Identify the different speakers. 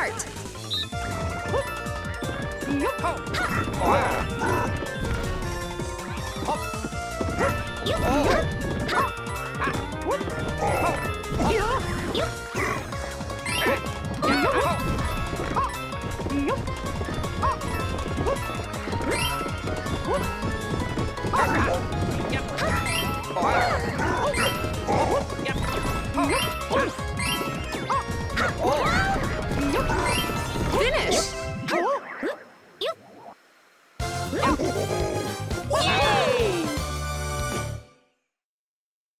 Speaker 1: start! Nope.
Speaker 2: Ha ha ha!